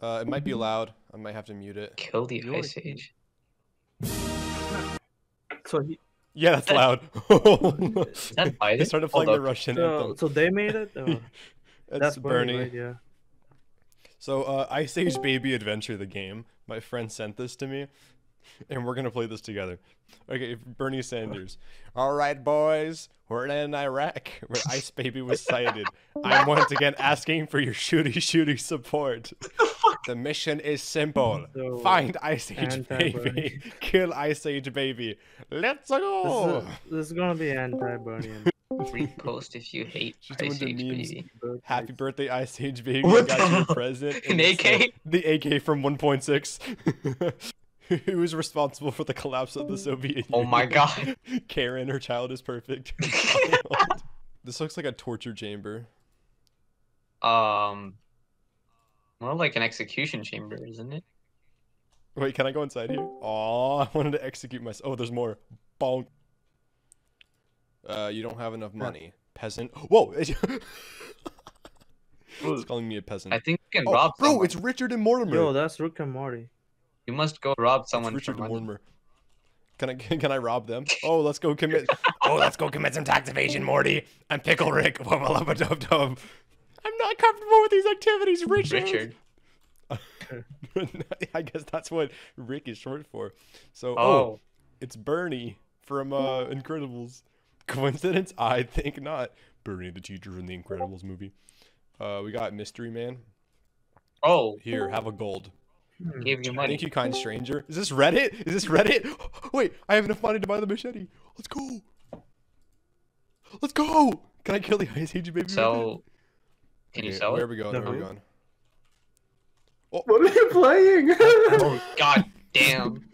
Uh, it might be loud. I might have to mute it. Kill the You already- Ice Age. So he, Yeah, that's loud. Is that Biden? they started playing the up. Russian so, anthem. so they made it. Or? That's, That's Bernie. Bernie, right? Yeah. So, uh, Ice Age Baby Adventure, the game. My friend sent this to me, and we're gonna play this together. Okay, Bernie Sanders. All right, boys, we're in Iraq where Ice Baby was sighted. I'm once again asking for your shooty shooty support. The mission is simple: So, find Ice Age. Baby, kill Ice Age Baby. Let's This, go. is, this is gonna be anti-Bernie. Repost if you hate She's Ice Age. Baby. Happy birthday, Ice Age Baby! What I got the you a present. An and it's, AK? the AK from 1.6. Who was responsible for the collapse of the Soviet Union? Oh my god. Karen, her child is perfect. this looks like a torture chamber. Um, more like an execution chamber, isn't it? Wait, can I go inside here? Oh, I wanted to execute myself. Oh, there's more. Bonk. Uh, you don't have enough money, peasant. Whoa! it's calling me a peasant. I think you can Oh, rob bro, someone. it's Richard and Mortimer. Yo, that's Rick and Morty. You must go rob It's someone Richard for. Mortimer. Can I can I rob them? Oh, let's go commit. oh, let's go commit some tax evasion, Morty. I'm Pickle Rick. Wubba lubba dub dub. I'm not comfortable with these activities, Richard. Richard. I guess that's what Rick is short for. So, oh, Oh, it's Bernie from uh, Incredibles. Coincidence? I think not. Bernie, the teacher from the Incredibles movie. Uh, we got Mystery Man. oh, Here, have a gold. Hmm. gave you money. Thank you, kind stranger. Is this Reddit? Is this Reddit? Wait, I have enough money to buy the machete. Let's go. Let's go. Can I kill the Ice Age baby? with So, it? can you Okay, sell Where it? are we going? Where are we No. going? What are you playing? Oh god damn!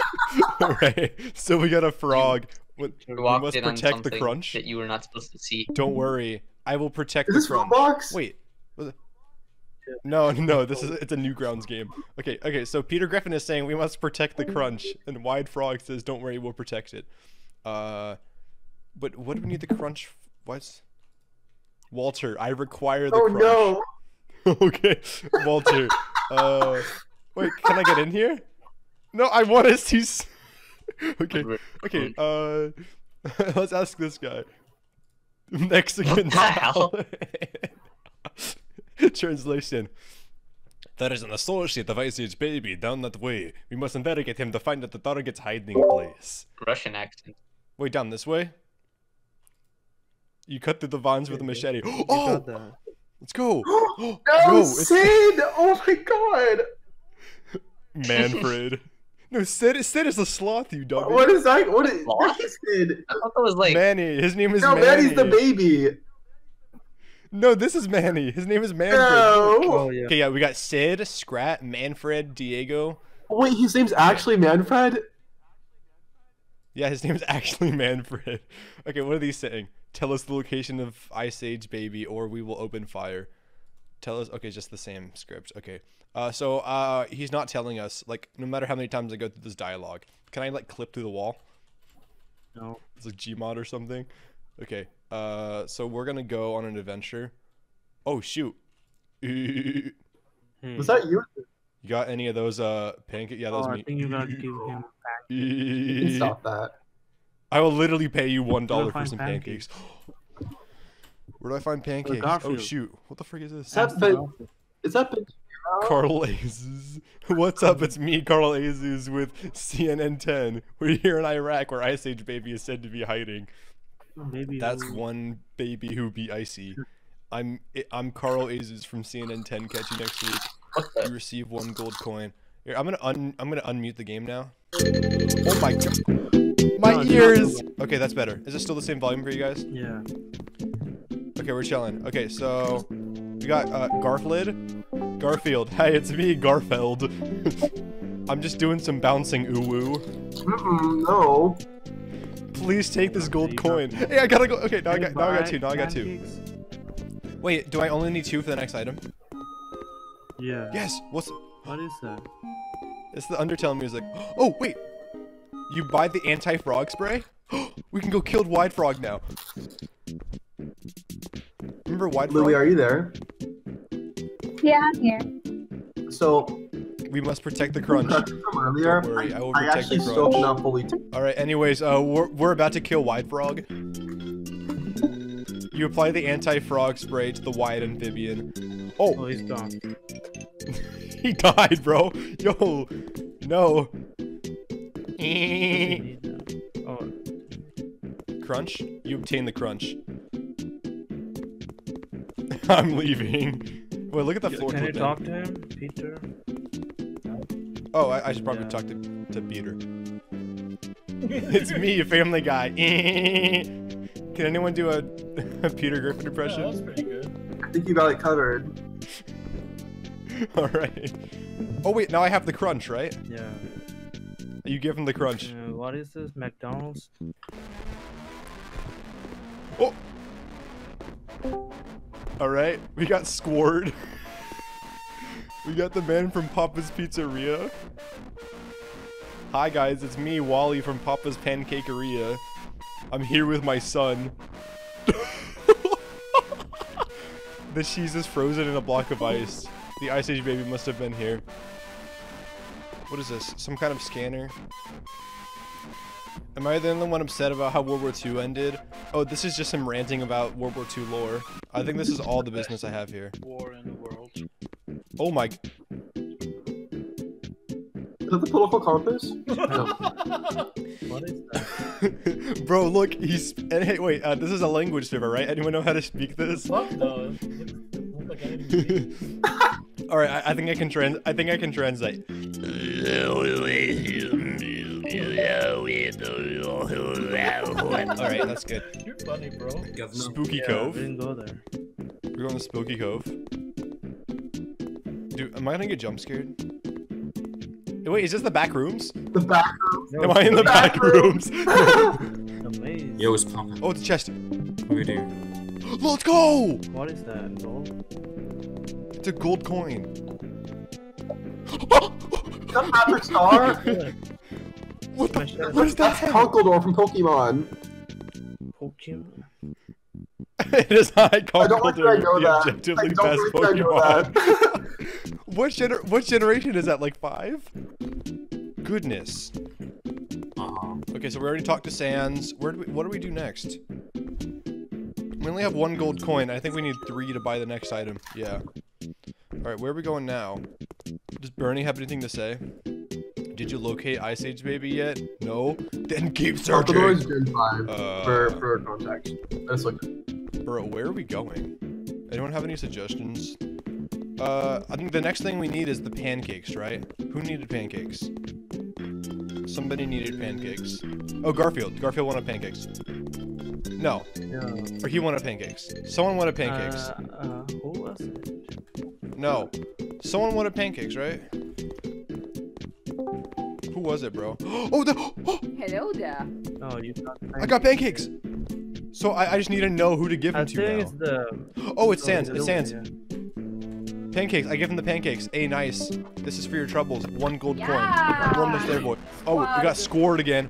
Alright, so we got a frog. What- You we must in on protect the crunch. that you were not supposed to see. Don't worry, I will protect Is the this crunch. Roblox? Wait. Was it- No, no, this is it's a Newgrounds game. Okay, okay. So Peter Griffin is saying we must protect the crunch, and Wide Frog says, "Don't worry, we'll protect it." Uh, but what do we need the crunch? f- What's Walter? I require the Oh crunch. no! okay, Walter. Uh, wait, can I get in here? No, I want to see. okay, okay. Uh, let's ask this guy. Mexican What the hell? Translation. There is an associate of Ice Age Baby down that way. We must interrogate him to find out the target's hiding place. Russian accent. Wait, down this way? You cut through the vines with a machete. Oh, let's go. No, Yo, it's Sid! Oh my god! Manfred. No, Sid, Sid is the sloth, you dummy. What is that? What is, What? what is Sid? I thought that was like Manny. His name is No, Manny. Manny's the baby. No, this is Manny. His name is Manfred. No. Oh yeah. Okay, yeah, we got Sid, Scrat, Manfred, Diego. Wait, his name's actually Manfred? Yeah, his name's actually Manfred. Okay, what are these saying? Tell us the location of Ice Age Baby, or we will open fire. Tell us. Okay, just the same script. Okay. Uh, so uh, he's not telling us. Like, no matter how many times I go through this dialogue, can I like clip through the wall? No. It's like Gmod or something. Okay. Uh, so we're gonna go on an adventure. Oh shoot. Hmm. Was that you? You got any of those uh pancake? Yeah, those. was Oh, I me. think you gotta give him back. You Stop that. I will literally pay you one dollar for some pancakes? pancakes. Where do I find pancakes? Oh Garfield. shoot! What the frick is this? Is that, Ask the big, is that big? Carl Azuz. What's up? It's me, Carl Azuz, with CNN 10. We're here in Iraq, where Ice Age Baby is said to be hiding. Maybe That's it'll- one baby who be icy. I'm I'm Carl Azuz from CNN 10. Catch you next week. You receive one gold coin. Here, I'm gonna un I'm gonna unmute the game now. Oh my god. My No, ears. Okay, that's better. Is it still the same volume for you guys? Yeah. Okay, we're chilling. Okay, so we got uh, Garflid, Garfield. Hey, it's me, Garfeld. I'm just doing some bouncing ooh woo. Mm-mm, no. Please take this gold coin. Hey, I gotta go. Okay, now I got now I got two. Now I got two. Wait, do I only need two for the next item? Yeah. Yes. What's? What is that? It's the Undertale music. Oh wait, you buy the anti-frog spray? we can go kill Wide Frog now. Remember Wide Frog? Louis, are you there? Yeah, I'm here. So We must protect the crunch crunch. earlier. Don't worry, I I, will I actually the still crunch. cannot fully. All right. Anyways, uh, we're we're about to kill Wide Frog. You apply the anti-frog spray to the wide amphibian. Oh, Oh, he's gone. he died, bro. Yo, no. Does he need that? Oh, crunch. You obtain the crunch. I'm leaving. Wait, look at the floor can you talk to him, Peter? Oh, I, I should probably Yeah. talk to, to Peter. it's me, Family Guy. Can anyone do a, a Peter Griffin Yeah, impression? that was pretty good. I think you got it covered. All right. Oh wait, now I have the crunch, right? Yeah. You give him the crunch. Uh, what is this? McDonald's? Oh. All right, we got Squard. We got the man from Papa's Pizzeria. Hi guys, it's me, Wally from Papa's Pancakeria. I'm here with my son. the cheese is frozen in a block of ice. The Ice Age baby must have been here. What is this? Some kind of scanner? Am I the only one upset about how World War II ended? Oh, this is just him ranting about World War II lore. I think this is all the business I have here. War in the world. Oh my. Is that the political compass? What is that? Bro, look, he's. And hey, wait, uh, this is a language server, right? Anyone know how to speak this? Fuck no. It looks, it looks like I All right, I, I think I can trans. I think I can translate. All right, that's good. You're funny, bro. Spooky Yeah, Cove. didn't go there. We're going to Spooky Cove. Dude, am I gonna get jump scared? Wait, is this the back rooms? The back room. Am I in the back rooms? The maze. Yo, it's pumping. oh, it's a chest. What do we do? Let's go! What is that? Gold? It's a gold coin. Doesn't have the star. What the? Smash that. That's that? From Pokemon. Pokemon? it is high I like Conkeldurr, the that. Objectively best like that I know Pokemon. that. what gener? What generation is that? Like five? Goodness. Uh-huh. Okay, so we already talked to Sans. Where do we, what do we do next? We only have one gold coin. I think we need three to buy the next item. Yeah. All right, where are we going now? Does Bernie have anything to say? Did you locate Ice Age Baby yet? No. Then keep Conkeldurr is searching. Gen 5 Uh, for, for context. That's like Bro, where are we going? Anyone have any suggestions? Uh, I think the next thing we need is the pancakes, right? Who needed pancakes? Somebody needed pancakes. Oh, Garfield. Garfield wanted pancakes. No, Yeah. or he wanted pancakes. Someone wanted pancakes. Uh, uh, who was it? No, someone wanted pancakes, right? Who was it, bro? Oh, the, oh, Hello there. Oh, you got I got pancakes. So I, I just need to know who to give them I to think now. It's the, oh, it's Sans. It's Sans. Pancakes. I give him the pancakes. A nice. This is for your troubles. One gold yeah. coin. One there, boy. Oh, we got scored again.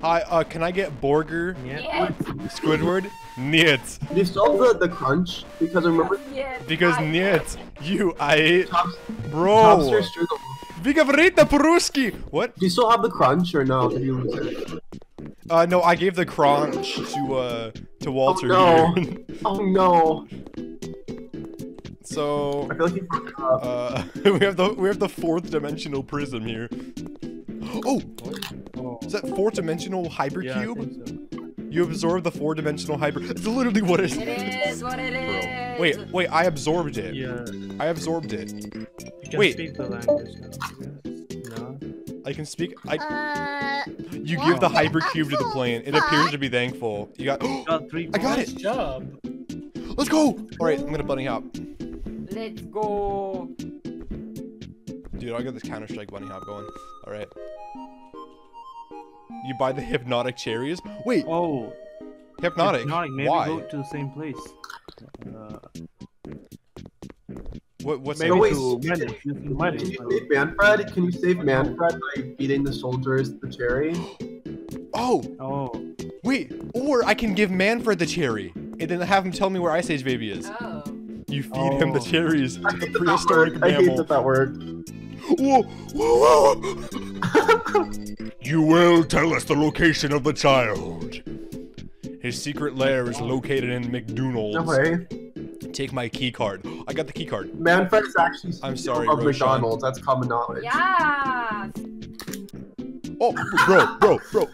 Hi. Uh, can I get Borger? Yeah. Squidward. Niet. You solved the, the crunch because remember. Yes. Because Niet, you I ate. Tops, Bro. Tobster Strudel. What? Do you still have the crunch or no? Did you lose it? Uh, no, I gave the crunch to uh to Walter. no. here. Oh no. so I feel like you uh, we have the we have the fourth dimensional prism here. Oh, Oh. is that four dimensional hypercube? think so. You absorb the four dimensional hyper. It's literally what it It is. is what it is. Wait, wait, I absorbed it. Yeah. I absorbed it. You can Wait. I can speak. I. Uh, You give the hypercube to the plane. It appears to be thankful. You got. You got three. I got points? it. Job. Let's go. All right, I'm gonna bunny hop. let's go. Dude, I got this Counter Strike bunny hop going. All right. You buy the hypnotic cherries? Wait, Oh, hypnotic. hypnotic. Maybe Why? go to the same place. Uh, What? What's maybe Oh, wait, to can- Reddit. You can Reddit. Can you save Manfred? Can you save Manfred by beating the soldiers the cherry? Oh, Oh, wait. Or I can give Manfred the cherry, and then have him tell me where Ice Age Baby is. Oh. You feed him the Oh. cherries to I the hate that that prehistoric worked. I hate that that worked. Whoa, whoa, whoa. you will tell us the location of the child. His secret lair is located in McDonald's. No way. Take my key card. I got the key card. Manfred is actually I'm sorry, of Roshan. McDonald's. That's common knowledge. Yes. Oh, bro, bro, bro.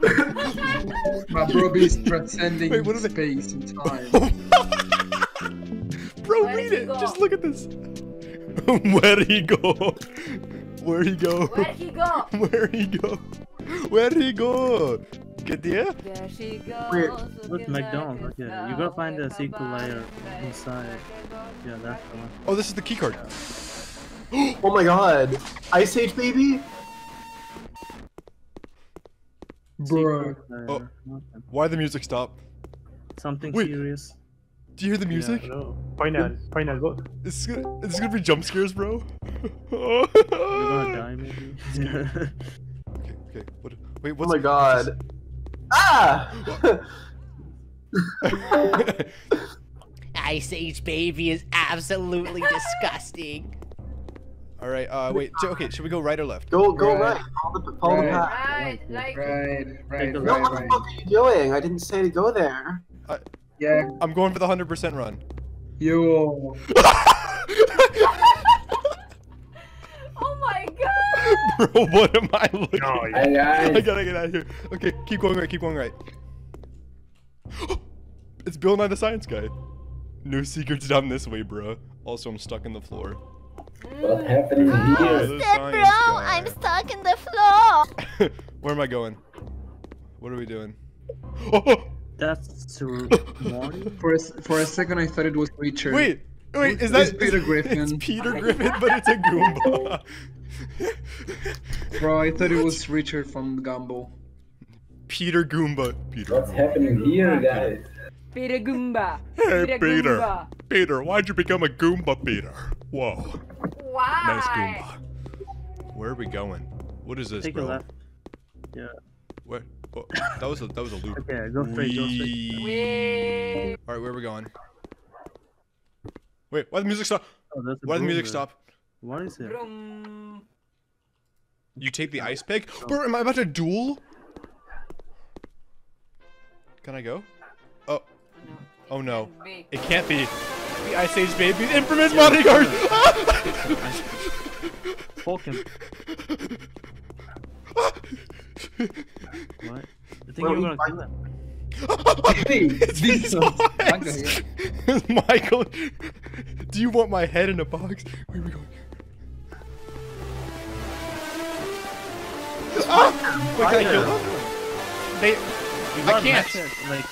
My bro is transcending Wait, what are they- space and time. bro, Where read it. go? Just look at this. Where'd he go? Where'd he go? Where'd he go? Where'd he go? Where'd he go? Get there? There she goes. Wait, With McDonald's, okay. You gotta find the secret layer inside. Yeah, that's the one. Oh, this is the key card. Oh my god. Ice Age baby? Bro. Oh. Why the music stop? Something Wait. serious. Do you hear the music? Yeah. No. Final. Final go. It's gonna, it's gonna be jump scares, bro. You're gonna die maybe. Okay, okay. What, wait, Oh my god. Ah! Ice Age Baby is absolutely disgusting. All right. Uh, wait. so- okay. Should we go right or left? go go Right. right. Follow the, follow the Right. path. Right, like Right, right, a No, what the fuck are you doing? I didn't say to go there. Yeah, I'm going for the hundred percent run. yo. Oh my god! Bro, what am I looking? No, at? yeah. I gotta get out of here. Okay, keep going right. Keep going right. it's Bill Nye the Science Guy. No secrets down this way, bro. Also, I'm stuck in the floor. What's happening Oh, mm. here? the ah, Bro, science I'm stuck in the floor. Where am I going? What are we doing? Oh, oh. That's Sir Morty. For a, s- for a second, I thought it was Richard. wait, wait, is It's that Peter Griffin? It's Peter Griffin, but it's a Goomba. Bro, I thought it was Richard from Gumball. Peter Goomba. Peter. What's happening here, guys? Peter Goomba. Hey, Peter Peter. Goomba. Peter, why'd you become a Goomba, Peter? Whoa, Why? nice Goomba. Where are we going? What is this, Take a bro? left. Yeah. Where? Oh, that was a that was a loop. Okay, go straight, go straight. Wee. All right, where are we going? Wait, why the music stop? Oh, that's a Why the music boomer. stop? What is it? You take the oh. ice pick? Bro, am I about to duel? Can I go? Oh, oh no. It can't be. The Ice Age baby, infamous bodyguard! Poke him. What? I think Well, you're gonna kill him. Hey, It's this his is. Michael, do you want my head in a box? Where are we going? Ah! Wait, can I kill them? They. I can't. method, Like,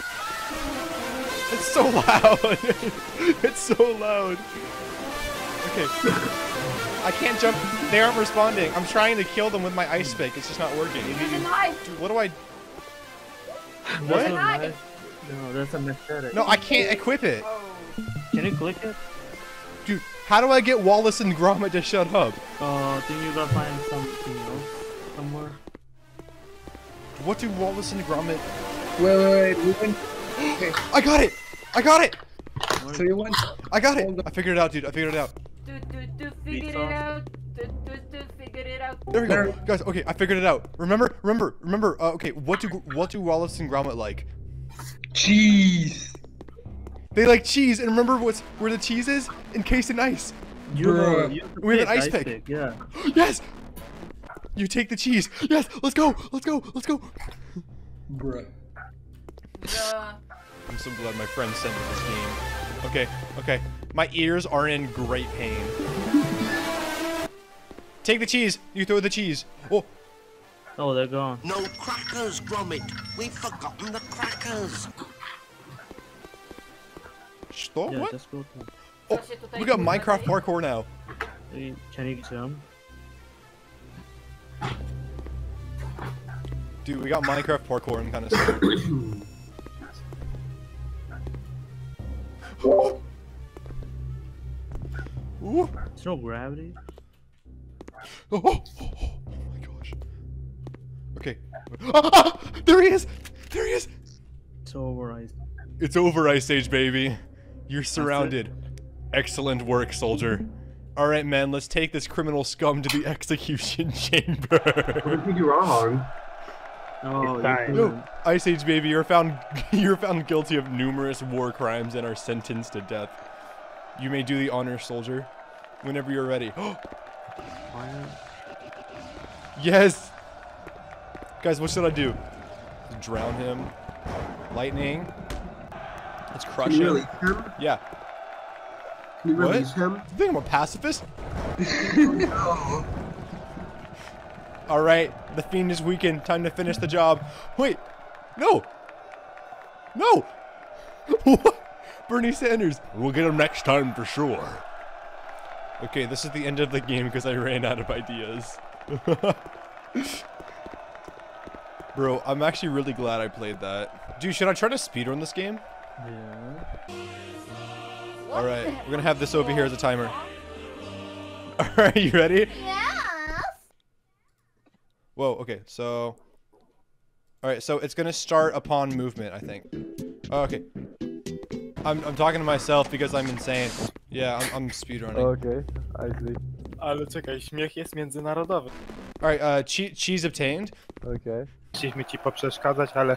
It's so loud. it's so loud. Okay. I can't jump. They aren't responding. I'm trying to kill them with my ice pick. It's just not working. There's a knife. Dude, what do I? That's What? a Knife. knife. No, that's a method. No, I can't equip it. Oh. Can you click it? Dude, how do I get Wallace and Gromit to shut up? Uh, I think you gotta find something else somewhere. What do Wallace and Gromit? Wait, wait, wait. We went. Okay, I got it! I got it! so you went. I got it! I figured it out, dude. I figured it out. Do, do, do, figure it out. Figure it out. There we go, guys. Okay, I figured it out. Remember, remember, remember. Uh, okay, what do what do Wallace and Gromit like? Cheese. They like cheese, and remember what's where the cheese is? Encased in ice. You Bruh. have, you have We have an pick ice pick. Yeah. yes. You take the cheese. Yes. Let's go. Let's go. Let's go. Bruh. The, I'm so glad my friend sent me this game. Okay. Okay. My ears are in great pain. Take the cheese. You throw the cheese. Oh. Oh, they're gone. No crackers, Gromit. We've forgotten the crackers. Stop. Yeah, what? just go. Oh, Kasi ito tayo we got Minecraft parkour now. Can you jump? Dude, we got Minecraft parkour. I'm kind of scared. Ooh. There's no gravity. Oh, oh, oh, oh my gosh. Okay. Ah, ah, there he is! There he is! It's over ice. It's over, Ice Age, baby. You're surrounded. Excellent work, soldier. All right, man, let's take this criminal scum to the execution What chamber. did we do wrong? Oh, It's you time. Ice Age baby, you're found you're found guilty of numerous war crimes and are sentenced to death. You may do the honor, soldier, whenever you're ready. Yes. Guys, what should I do? Drown him. Lightning. Let's crush Can you him. release him? Yeah. Can you What? release him? You think I'm a pacifist? No. All right, the fiend is weakened. Time to finish the job. Wait, no, no. What? Bernie Sanders. We'll get him next time for sure. Okay, this is the end of the game because I ran out of ideas. Bro, I'm actually really glad I played that. Dude, should I try to speedrun this game? Yeah. All right, we're gonna have this over here as a timer. All right, you ready? Yes. Whoa, okay, so... Alright, so it's gonna start upon movement, I think. Oh, okay. I'm, I'm talking to myself because I'm insane. Yeah, I'm, I'm speedrunning. Okay, I see. Ale czekaj, śmiech jest międzynarodowy. Alright, uh, che cheese obtained. Okay. Chcieliśmy ci poprzeszkadzać, ale